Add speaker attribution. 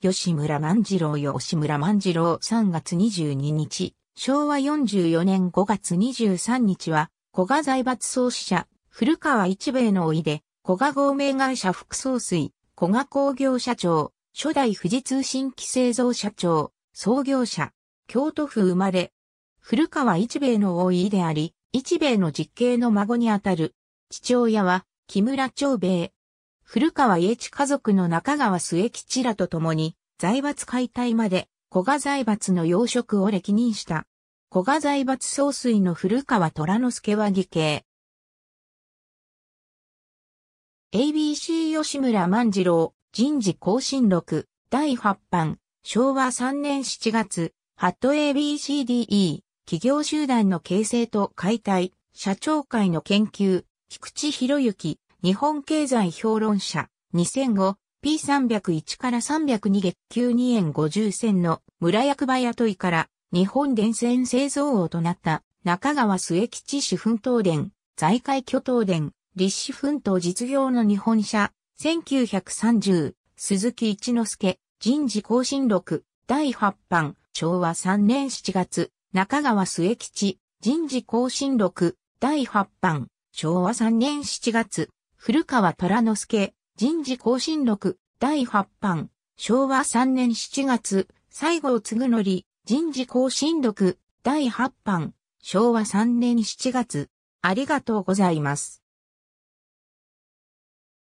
Speaker 1: 吉村万次郎よ吉村万次郎3月22日、昭和44年5月23日は、古賀財閥創始者、古川一兵衛のおいで、古賀合名会社副総帥、古賀工業社長、初代富士通信機製造社長、創業者、京都府生まれ、古川一兵衛のおいであり、一兵衛の実刑の孫にあたる。父親は、木村長兵衛。古川家地家族の中川末吉らと共に、財閥解体まで、古賀財閥の養殖を歴任した。古賀財閥総帥の古川虎之助は義兄。ABC 吉村万次郎、人事更新録、第8版、昭和3年7月、ハット ABCDE、企業集団の形成と解体、社長会の研究、菊池博之、日本経済評論者、2005、P301 から302月給2円50銭の村役場雇いから日本電線製造王となった中川末吉主奮闘伝、財界巨頭伝、立志奮闘実業の日本社、1930、鈴木一之助、人事更新録、第8版、昭和3年7月、中川末吉、人事更新録、第8版、昭和3年7月、古川虎之助、人事更新録、第8版、昭和3年7月、西郷嗣則、人事更新録、第8版、昭和3年7月、ありがとうございます。